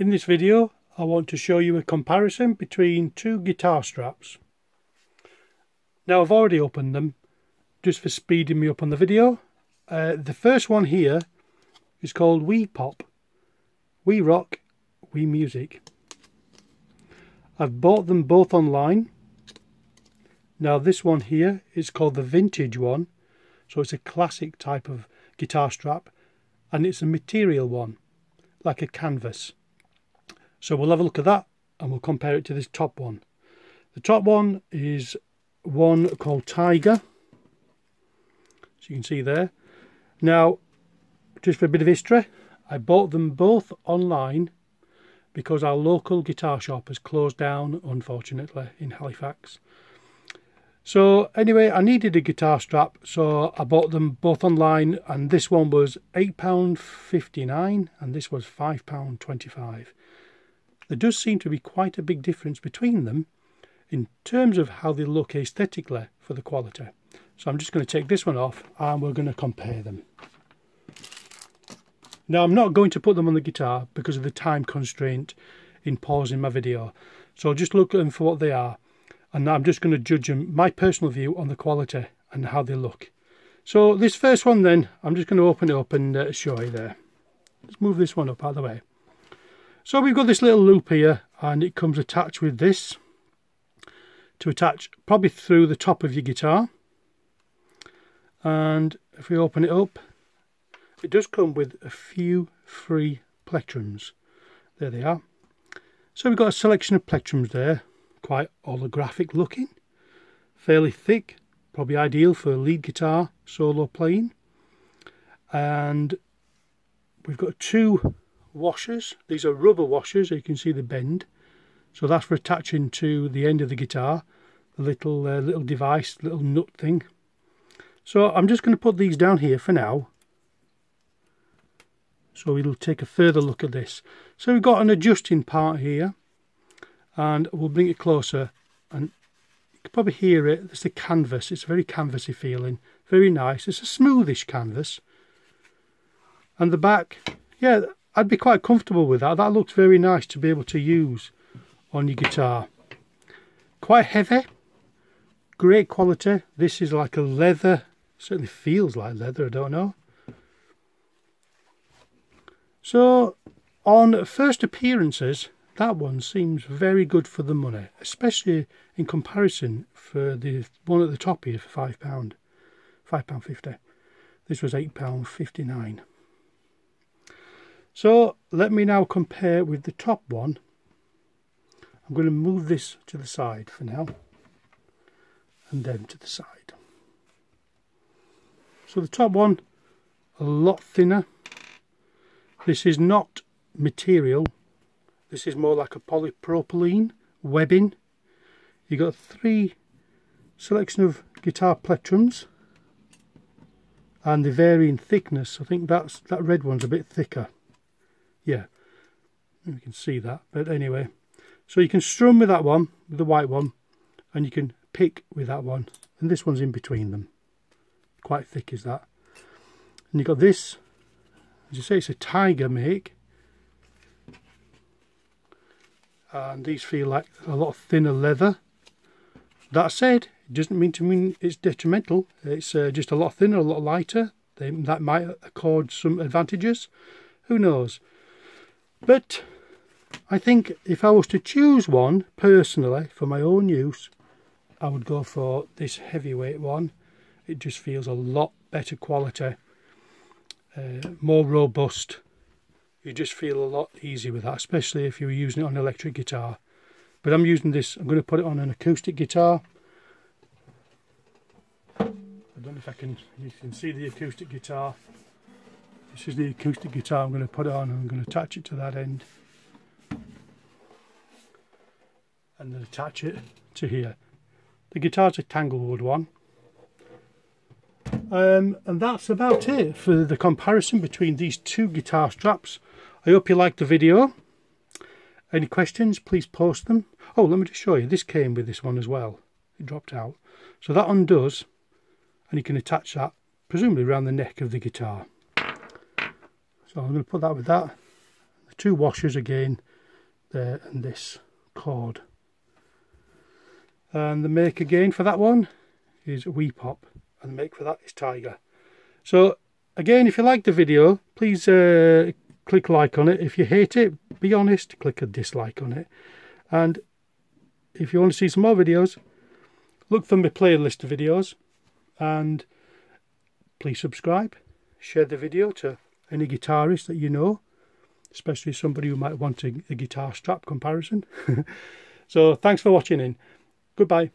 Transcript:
In this video I want to show you a comparison between two guitar straps. Now I've already opened them just for speeding me up on the video. Uh, the first one here is called We Pop, We Rock, We Music. I've bought them both online. Now this one here is called the vintage one so it's a classic type of guitar strap and it's a material one like a canvas. So we'll have a look at that and we'll compare it to this top one. The top one is one called Tiger. So you can see there. Now, just for a bit of history, I bought them both online because our local guitar shop has closed down, unfortunately, in Halifax. So anyway, I needed a guitar strap, so I bought them both online, and this one was £8.59 and this was £5.25. There does seem to be quite a big difference between them in terms of how they look aesthetically for the quality. So I'm just going to take this one off and we're going to compare them. Now I'm not going to put them on the guitar because of the time constraint in pausing my video. So just look at them for what they are. And I'm just going to judge them, my personal view on the quality and how they look. So this first one then, I'm just going to open it up and uh, show you there. Let's move this one up out of the way. So we've got this little loop here and it comes attached with this to attach probably through the top of your guitar. And if we open it up, it does come with a few free plectrums. There they are. So we've got a selection of plectrums there, quite holographic looking, fairly thick, probably ideal for lead guitar solo playing. And we've got two washers. These are rubber washers, you can see the bend. So that's for attaching to the end of the guitar, the little uh, little device, little nut thing. So I'm just going to put these down here for now. So we'll take a further look at this. So we've got an adjusting part here and we'll bring it closer and you can probably hear it. It's the canvas. It's a very canvassy feeling. Very nice. It's a smoothish canvas. And the back, yeah, I'd be quite comfortable with that. That looks very nice to be able to use on your guitar. Quite heavy, great quality. This is like a leather, certainly feels like leather, I don't know. So on first appearances, that one seems very good for the money, especially in comparison for the one at the top here for £5, £5.50. This was £8.59. So let me now compare with the top one. I'm going to move this to the side for now and then to the side. So the top one a lot thinner. This is not material. This is more like a polypropylene webbing. You've got three selection of guitar plectrums and the varying thickness. I think that's that red one's a bit thicker yeah. You can see that. But anyway so you can strum with that one with the white one and you can pick with that one. And this one's in between them. Quite thick is that. And you've got this. As you say it's a tiger make. And these feel like a lot thinner leather. That said it doesn't mean to mean it's detrimental. It's uh, just a lot thinner a lot lighter. They, that might accord some advantages. Who knows but I think if I was to choose one personally for my own use, I would go for this heavyweight one. It just feels a lot better quality, uh, more robust. You just feel a lot easier with that, especially if you were using it on electric guitar. But I'm using this, I'm going to put it on an acoustic guitar. I don't know if I can, you can see the acoustic guitar. This is the acoustic guitar I'm going to put on I'm going to attach it to that end. And then attach it to here. The guitar's a Tanglewood one. Um, and that's about it for the comparison between these two guitar straps. I hope you liked the video. Any questions, please post them. Oh, let me just show you. This came with this one as well. It dropped out. So that undoes, and you can attach that, presumably around the neck of the guitar. So I'm going to put that with that. The two washers again, there and this cord. And the make again for that one is Wepop and the make for that is Tiger. So again if you like the video please uh, click like on it. If you hate it be honest click a dislike on it. And if you want to see some more videos look for my playlist of videos and please subscribe share the video to any guitarist that you know especially somebody who might want a, a guitar strap comparison. So thanks for watching in. Goodbye